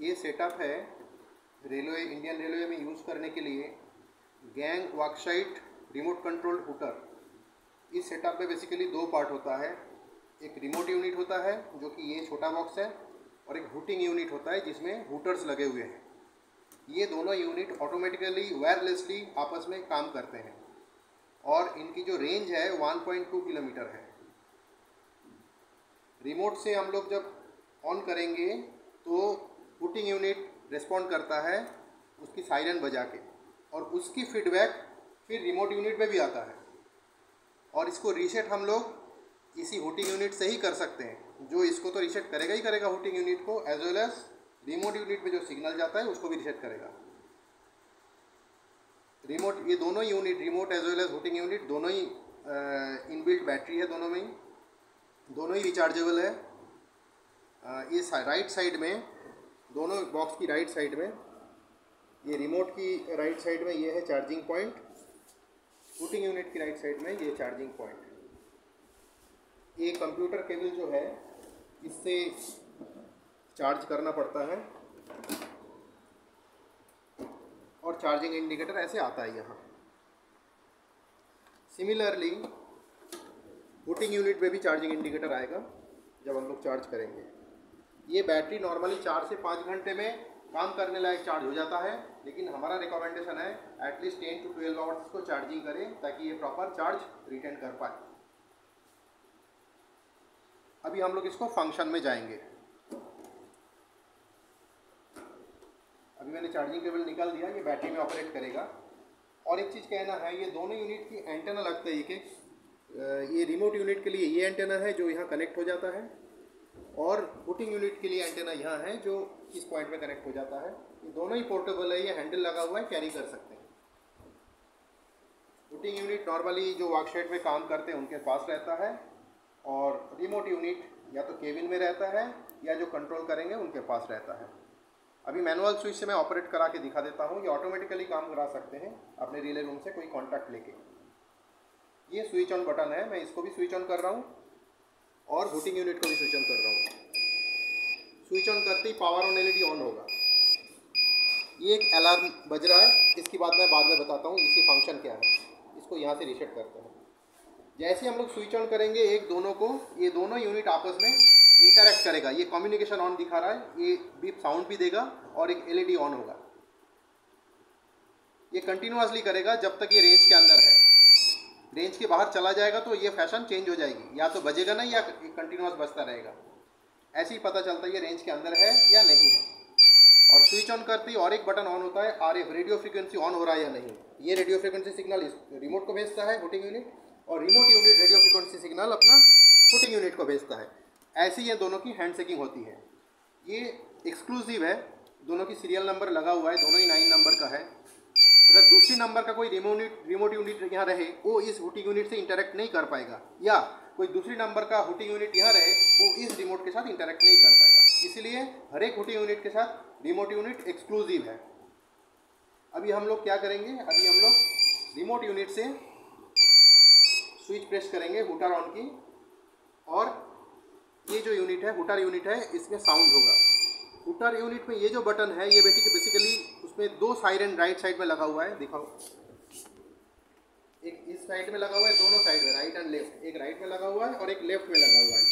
ये सेटअप है railway Indian railway में यूज़ करने के लिए gang worksite remote control hooter इस सेटअप में बेसिकली दो पार्ट होता है। एक रिमोट यूनिट होता है, जो कि ये छोटा बॉक्स है, और एक हुटिंग यूनिट होता है, जिसमें हुटर्स लगे हुए हैं। ये दोनों यूनिट ऑटोमेटिकली वायरलेसली आपस में काम करते हैं। और इनकी जो रेंज है 1.2 किलोमीटर है। रिमोट से हम लोग जब ऑन करेंगे तो पुटिंग यूनिट रिस्पॉन्ड करता है उसकी साइरन बजा के और उसकी फीडबैक फिर रिमोट यूनिट में भी आता है। और इसको रीसेट हम लोग इसी हुटिंग यूनिट से ही कर सकते हैं। जो इसको तो रीसेट करेगा ही करेगा हुटिंग यूनिट को as well as remote unit में जो सिग्नल जाता है उसको भी रीसेट करेगा। रिमोट ये दोनों unit remote as well as hooting unit, दोनों ही इनबिल्ट बैटरी है दोनों में ही, दोनों ही रिचार्जेबल है। इस राइट साइड में दोनों बॉक्स की राइट साइड में, ये रिमोट की राइट साइड में ये है चार्जिंग पॉइंट शूटिंग यूनिट की राइट साइड में ये चार्जिंग पॉइंट ये कंप्यूटर केबल जो है, इससे चार्ज करना पड़ता है। और चार्जिंग इंडिकेटर ऐसे आता है यहाँ। सिमिलरली हुटिंग यूनिट में भी चार्जिंग इंडिकेटर आएगा, जब हम लोग चार्ज करेंगे। ये बैटरी नॉर्मली चार से पाँच घंटे में काम करने लायक चार्ज हो जाता है, लेकिन हमारा रिकमेंडेशन है at least ten to twelve hours को चार्जिंग करें, ताकि ये प्रॉपर चार्ज रिटर्न कर पाए। अभी हम लोग इसको फ़ंक्शन में जाएँगे। अभी मैंने चार्जिंग केबल निकाल दिया, ये बैटरी में ऑपरेट करेगा। और एक चीज़ कहना है, ये दोनों यूनिट की एंटेना लगता है, एक ये रिमोट यूनिट के लिए ये एंटेना है, जो यहाँ कनेक्ट हो जाता है। और बुटिंग यूनिट के लिए एंटेना यहाँ है, जो इस पॉइंट में कनेक्ट हो जाता है। ये दोनों ही पोर्टेबल है, ये हैंडल लगा हुआ है कैरी कर सकते हैं। बुटिंग यूनिट नॉर्मली जो वर्कशेट में काम करते हैं, उनके पास रहता है। और रिमोट यूनिट या तो केबिन में रहता है, या जो कंट्रोल करेंगे, उनके पास रहता है। अभी मैनुअल स्विच से मैं ऑपरेट करा के दिखा देता हूँ। ये ऑटोमेटिकली काम करा सकते हैं, अपने रिले रूम से कोई कॉन्टैक्ट लेके। ये स्विच ऑन बटन है, मैं इसको भी स्विच ऑन कर रहा हूँ। और हुटिंग यूनिट को भी स्विच ऑन कर रहा हूँ। स्विच ऑन करते ही पावर ऑन एलईडी ऑन होगा। ये एक अलार्म बज रहा है। इसकी बात मैं बाद में बताता हूँ इसकी फ़ंक्शन क्या है। इसको यहाँ से रिसेट करते हैं। जैसे हम लोग स्विच ऑन करेंगे, एक दोनों को, ये दोनों यूनिट आपस में इंटरेक्ट करेगा। ये कम्युनिकेशन ऑन दिखा रहा है। ये बीप साउंड भी देगा और एक एलईडी ऑन होगा। ये कंटिन्यूसली करेगा जब तक ये रेंज के अंदर है। रेंज के बाहर चला जाएगा तो ये फ़ैशन चेंज हो जाएगी। या तो बजेगा नहीं या कंटिन्यूस बजता रहेगा। ऐसे ही पता चलता है ये रेंज के अंदर है या नहीं है। और स्विच ऑन करते ही और एक बटन ऑन होता है R F radio frequency on हो रहा है या नहीं। ये रेडियो फ्रिक्वेंसी सिग्नल इस रिमोट को भेजता है हुटिंग यूनिट और remote unit radio frequency signal अपना हुटिंग यूनिट को भेजता है। ऐसी ये दोनों की हैंड सेकिंग होती है। ये एक्सक्लूसिव है। दोनों की सीरियल नंबर लगा हुआ है, दोनों ही नाइन नंबर का है। अगर दूसरी नंबर का कोई रिमोट रिमोट यूनिट यहाँ रहे, वो इस हुटिंग यूनिट से इंटरेक्ट नहीं कर पाएगा। या कोई दूसरी नंबर का हुटिंग यूनिट यहाँ रहे, वो इस रिमोट के साथ इंटरेक्ट नहीं कर पाएगा। इसलिए हर एक हुटिंग यूनिट के साथ रिमोट यूनिट एक्सक्लूसिव है। अभी हम लोग क्या करेंगे? अभी हम लोग रिमोट यूनिट से स्विच प्रेस करेंगे हुटर ऑन की। और ये जो यूनिट है हुटर यूनिट है, इसमें साउंड होगा। हुटर यूनिट में ये जो बटन है, ये बेसिकली उसमें दो साइरन राइट साइड में लगा हुआ है, दिखाओ। एक इस साइड में लगा हुआ है, दोनों साइड में राइट एंड लेफ़्ट एक राइट में लगा हुआ है और एक लेफ़्ट में लगा हुआ है।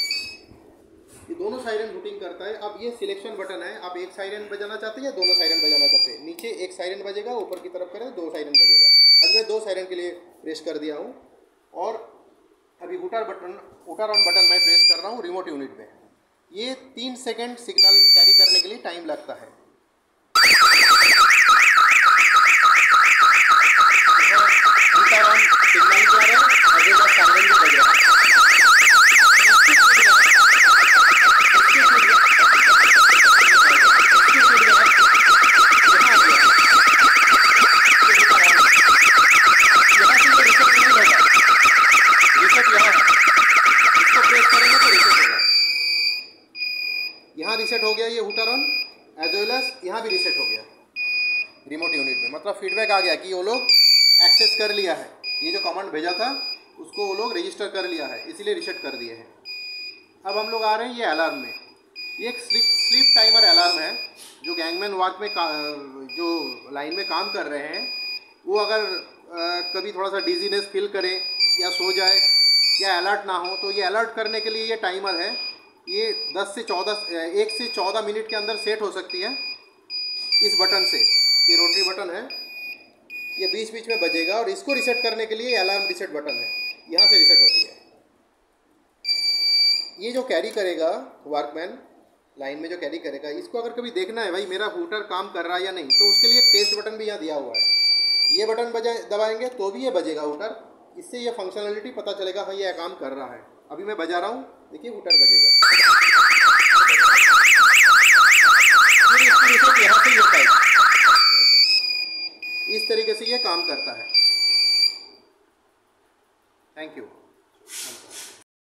ये दोनों साइरन रूटिंग करता है। अब ये सिलेक्शन बटन है। आप एक साइरन बजाना चाहते हैं या दोनों साइरन बजाना चाहते हैं? नीचे एक साइरन बजेगा, ऊपर की तरफ़ करें, दो साइरन बजेगा। अब मैं दो साइरन के लिए प्रेस कर दिया हूँ। और अभी hooter button hooter on button मैं प्रेस कर रहा हूँ रिमोट यूनिट में। ये तीन सेकेंड सिग्नल कैरी करने के लिए टाइम लगता है रीसेट हो गया ये hooter on as well as यहाँ भी रीसेट हो गया रिमोट यूनिट में। मतलब फीडबैक आ गया कि वो लोग एक्सेस कर लिया है। ये जो कमांड भेजा था उसको वो लोग रजिस्टर कर लिया है इसीलिए रिसेट कर दिए हैं। अब हम लोग आ रहे हैं ये अलार्म में। ये एक स्लीप टाइमर अलार्म है जो गैंगमैन वार्क में जो लाइन में काम कर रहे हैं। वो अगर आ, कभी थोड़ा सा डिजीनेस फील करें या सो जाए या अलर्ट ना हो तो ये अलर्ट करने के लिए ये टाइमर है। ये 10 से 14 एक से 14 मिनट के अंदर सेट हो सकती है इस बटन से। ये रोटरी बटन है। ये बीच बीच में बजेगा और इसको रिसेट करने के लिए अलार्म रिसेट बटन है। यहाँ से रिसेट होती है। ये जो कैरी करेगा वर्कमैन लाइन में जो कैरी करेगा, इसको अगर कभी देखना है, भाई, मेरा हूटर काम कर रहा है या नहीं? तो उसके लिए टेस्ट बटन भी यहाँ दिया हुआ है। ये बटन बजा, दबाएँगे तो भी ये बजेगा हूटर इससे ये फंक्शनलिटी पता चलेगा हाँ ये काम कर रहा है। अभी मैं बजा रहा हूँ। देखिए हूटर बजेगा यहाँ से मिलता है इस तरीके से ये काम करता है।